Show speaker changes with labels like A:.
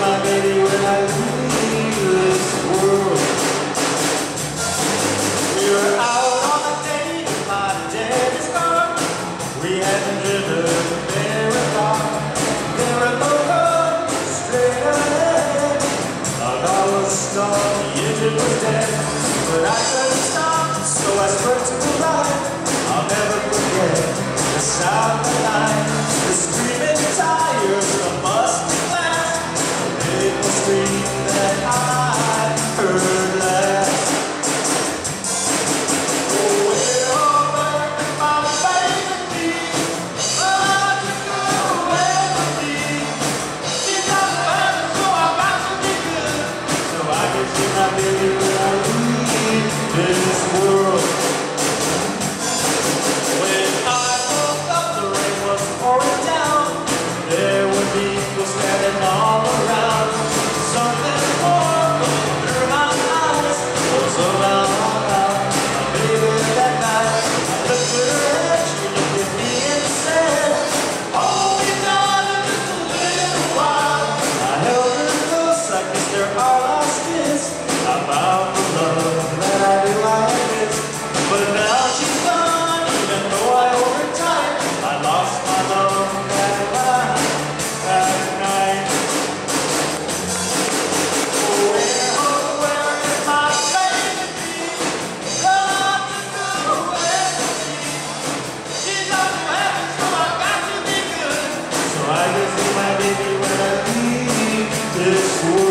A: my baby when I leave this world. We were out on a date, my dad gone. We had dinner very far. There were straight ahead. I was dead. But I couldn't stop, so I sprang to When I woke up, the rain was pouring down. this world.